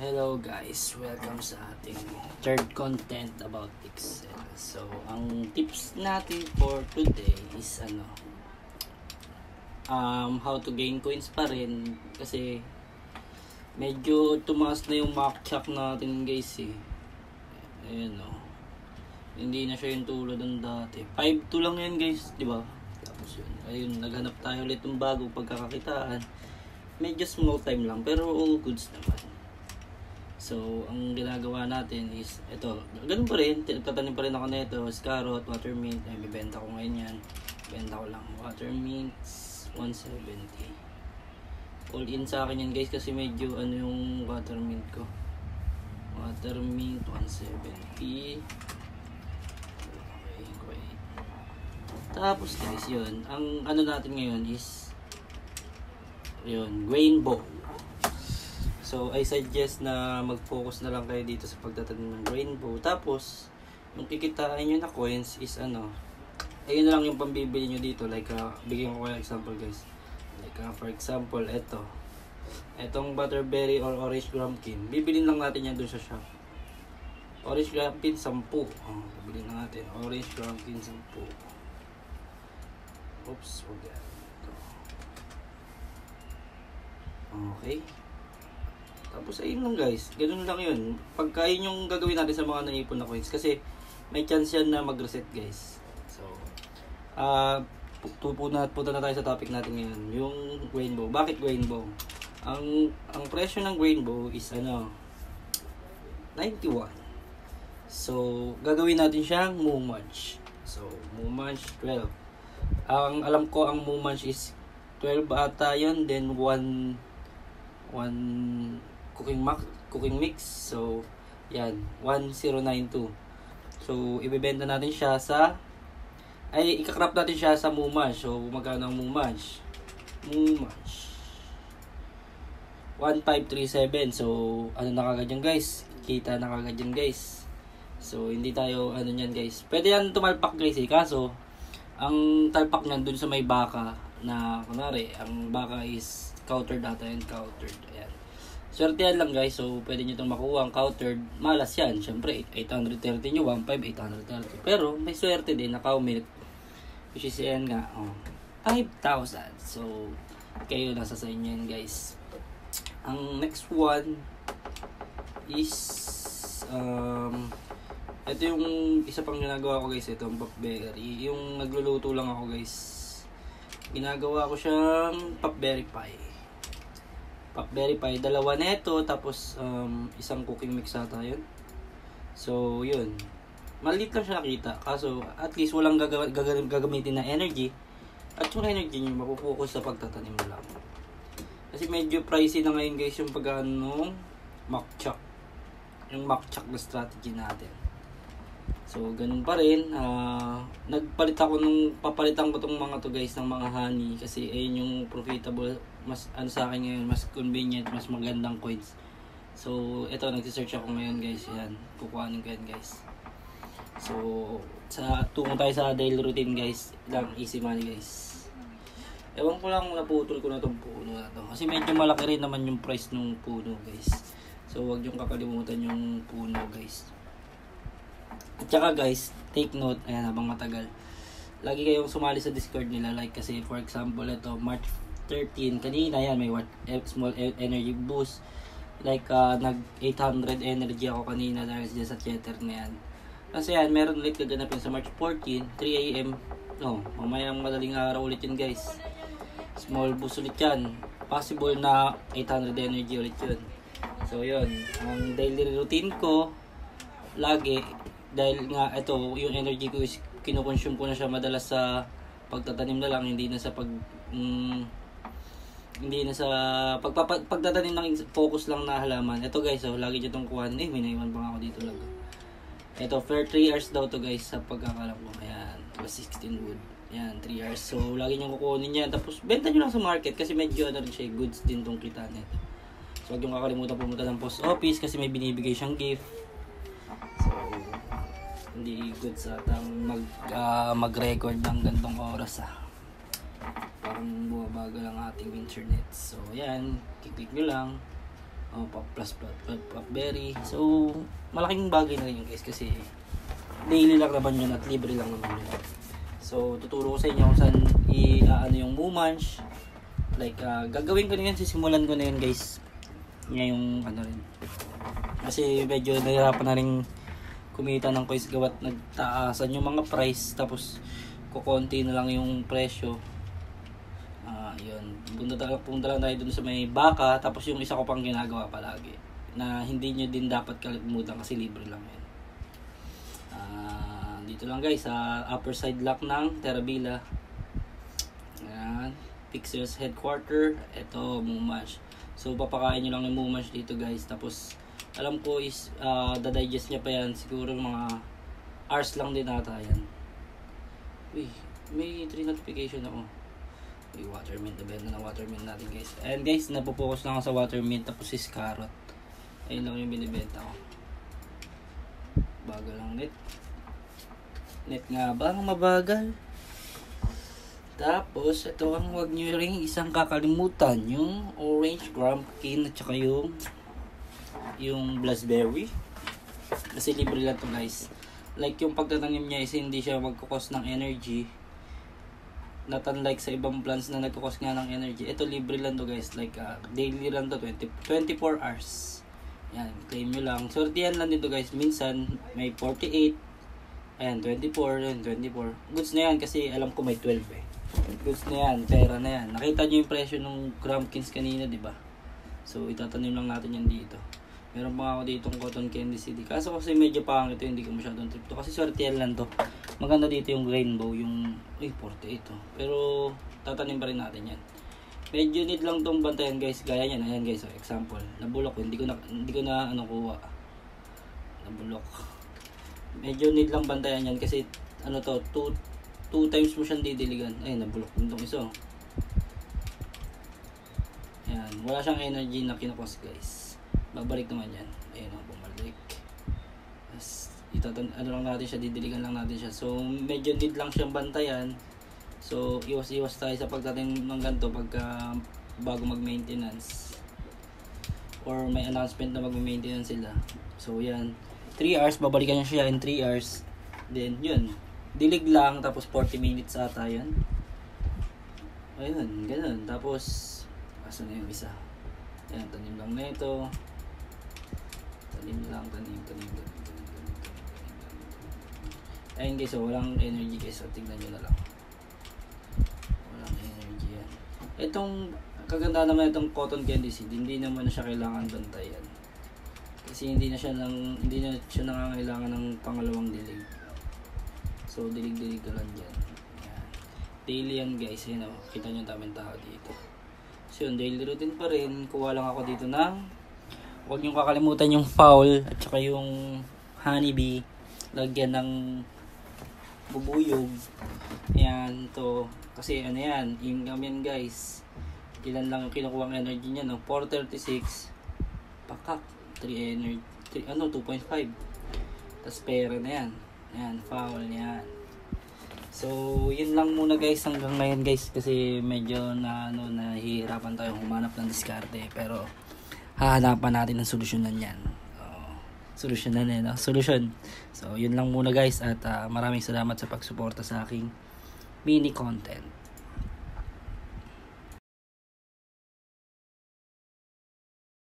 Hello guys, welcome sa ating third content about Excel. So, ang tips natin for today is ano, um, how to gain coins pa rin kasi medyo tumaas na yung check natin guys eh. Ayan o. Hindi na siya yung tulad ng dati. 5-2 lang yan guys, di ba? Tapos yun, ayun, naghanap tayo ulit ng bagong pagkakakitaan. Medyo small time lang, pero all goods naman. So, ang ginagawa natin is, ito, ganun pa rin, tatanim pa rin ako nito, is carrot, water mint, ay bibenta ko ngayon yan. Benta ko lang, water mint, 170. All in sa akin yan guys, kasi medyo ano yung water mint ko. Water mint, 170. Okay, great. Tapos guys, yun, ang ano natin ngayon is, yun, rainbow. So, I suggest na mag-focus na lang kayo dito sa pagtatanim ng rainbow. Tapos, yung kikitain nyo na coins is ano, ayun na lang yung pambibili nyo dito. Like, uh, bigyan ko kayo example guys. Like, uh, for example, eto. Etong butterberry or orange grumpkin. Bibilin lang natin yan doon sa shop. Orange grumpkin, 10. Oh, bibilin na natin. Orange grumpkin, 10. Oops, wag yan. Ito. Okay. Tapos ayun lang guys, ganun lang yun. Pagka yun yung gagawin natin sa mga naipon na coins kasi may chance yan na mag-reset guys. So, ah uh, punta, punta na tayo sa topic natin ngayon, yung rainbow. Bakit rainbow? Ang ang presyo ng rainbow is ano 91. So, gagawin natin siyang mumunch. So, mumunch 12. Ang alam ko ang mumunch is 12 ata yun, then 1 1 cooking mix, cooking mix. So, yan, 1092. So, ibebenta natin siya sa ay ikakrap natin siya sa Mumash. So, magkano ang Mumash? Mumash. 1537. So, ano na kagad yan guys? Kita na kagad yan guys. So, hindi tayo ano yan guys. Pwede yan tumalpak guys eh. Kaso, ang talpak niyan dun sa may baka na kunwari, ang baka is countered data and countered. Ayan. Swerte yan lang guys. So, pwede nyo itong makuha ang countered. Malas yan. Siyempre, 830 nyo. 1.5, 830. Pero, may swerte din na cow milk. Which is yan nga. Oh, 5,000. So, kayo nasa sa inyo yan guys. Ang next one is um, ito yung isa pang ginagawa ko guys. Ito ang popberry. Yung nagluluto lang ako guys. Ginagawa ko siyang popberry pie verify dalawa neto tapos um, isang cooking mix ata yun. So yun. Maliit lang siya nakita. Kaso at least walang gaga- gaga- gagamitin na energy. At yung energy nyo mapupokus sa pagtatanim mo lang. Kasi medyo pricey na ngayon guys yung pag ano makchak yung makchak na strategy natin. So ganun pa rin. Uh, nagpalit ako nung papalitan ko tong mga to guys ng mga honey kasi ayun yung profitable mas ano sa akin ngayon, mas convenient, mas magandang coins. So, ito, nagsisearch ako ngayon guys. Yan, kukuhanin ko yan guys. So, sa tungo tayo sa daily routine guys. Lang, easy money guys. Ewan ko lang naputol ko na tong puno na to. Kasi medyo malaki rin naman yung price ng puno guys. So, wag yung kakalimutan yung puno guys. At saka guys, take note, ayan habang matagal. Lagi kayong sumali sa Discord nila. Like kasi for example, ito, March 13 kanina yan may what small e, energy boost. Like uh, nag 800 energy ako kanina dahil sa chatter na yan. Kasi yan meron ulit gaganapin sa March 14 3am no mamayang madaling araw ulit yun guys. Small boost ulit yan. Possible na 800 energy ulit yun. So yun ang daily routine ko lagi dahil nga ito yung energy ko is kinukonsume ko na siya madalas sa pagtatanim na lang hindi na sa pag mm, hindi na sa pagpapa, pagdadanin ng focus lang na halaman. Ito guys, oh, lagi nyo itong kuhan. Eh, may naiwan pa ako dito lang. Ito, fair 3 hours daw to guys sa pagkakalam ko. Ayan, 16 wood. Ayan, 3 hours. So, lagi nyo kukunin yan. Tapos, benta nyo lang sa market kasi medyo ano rin siya, goods din tong kita nito. So, huwag yung kakalimutan pumunta ng post office kasi may binibigay siyang gift. Hindi good sa mag, uh, mag-record ng gantong oras ah parang bumabagal ang ating internet. So, ayan, kiklik nyo lang. oh, pa- plus blackberry. So, malaking bagay na rin yun guys kasi daily lang naman yun at libre lang naman yun. So, tuturo ko sa inyo kung saan i ano yung Mumanch. Like, ah, gagawin ko na yun, sisimulan ko na yun guys. Ngayong ano rin. Kasi medyo nahirapan na rin kumita ng coins gawat nagtaasan yung mga price tapos kukonti na lang yung presyo. Ah, yun. Punta, ta- punta lang tayo dun sa may baka tapos yung isa ko pang ginagawa palagi na hindi nyo din dapat kalimutan kasi libre lang yun. Ah, dito lang guys sa upper side lock ng Terabila. Ayan. Pixels headquarter. Ito, Mumash. So, papakain nyo lang yung Mumash dito guys. Tapos, alam ko is, uh, da-digest niya pa yan. Siguro mga hours lang din ata yan. Uy, may 3 notification ako. Uy, watermint. Nabenta na watermint natin guys. And guys, napopokus lang ako sa watermint. Tapos is carrot. Ayun lang yung binibenta ko. Bagal lang net. Net nga ba mabagal? Tapos, ito ang wag nyo rin isang kakalimutan. Yung orange grumpkin at saka yung yung blackberry. Kasi libre lang to guys. Like yung pagtatanim niya is hindi siya magkukos ng energy. Not unlike sa ibang plants na nagkukos nga ng energy. Ito libre lang to guys. Like uh, daily lang to 20, 24 hours. Yan, claim nyo lang. Sortihan lang dito guys. Minsan may 48. Ayan, 24. Ayan, 24. Goods na yan kasi alam ko may 12 eh. Goods na yan. Pera na yan. Nakita nyo yung presyo ng Grumpkins kanina, di ba? So, itatanim lang natin yan dito. Meron pa ako ditong cotton candy CD. Kaso kasi medyo pangit ito, hindi ko masyadong trip to. Kasi sortihan lang to. Maganda dito yung rainbow, yung... Uy, 48 to. Pero, tatanim pa rin natin yan. Medyo need lang tong bantayan guys. Gaya yan. Ayan guys, oh, example. Nabulok ko. Hindi ko na, hindi ko na ano kuha. Nabulok. Medyo need lang bantayan yan kasi ano to, two, two times mo siyang didiligan. Ayun, nabulok din tong isa. oh. Ayan, wala siyang energy na kinukos guys. Babalik naman yan. Ayun o, bumalik. Tapos, itatan ano lang natin siya, didiligan lang natin siya. So, medyo need lang siyang bantayan. So, iwas-iwas tayo sa pagtatim ng ganito pagka bago mag-maintenance. Or may announcement na mag-maintenance sila. So, yan. 3 hours, babalikan niya siya in 3 hours. Then, yun. Dilig lang, tapos 40 minutes ata yun. Ayun, ganun. Tapos, asa na yung isa? Ayan, tanim lang na ito tanim lang, tanim, tanim, tanim. Ayun guys, oh, walang energy guys, so tignan nyo na lang. Walang energy yan. Itong, kaganda naman itong cotton candy seed, hindi naman siya kailangan bantayan. Kasi hindi na siya nang, hindi na siya nangangailangan ng pangalawang dilig. So, dilig-dilig ka lang dyan. Ayan. Daily yan guys, yun, oh. kita nyo daming tao dito. So yun, daily routine pa rin. Kuha lang ako dito ng huwag nyo kakalimutan yung foul at saka yung honeybee. Lagyan ng bubuyog. Ayan, to. Kasi ano yan, income yan guys. Ilan lang yung kinukuha ng energy niya, no? 436. Pakak. 3 energy. 3, ano, 2.5. Tapos pera na yan. Ayan, foul yan. So, yun lang muna guys hanggang ngayon guys kasi medyo na ano nahihirapan tayo humanap ng diskarte pero hahanapan natin ng solusyonan yan. Oh, solusyonan eh, no? Solusyon. So, yun lang muna guys at ah, maraming salamat sa pagsuporta sa aking mini content.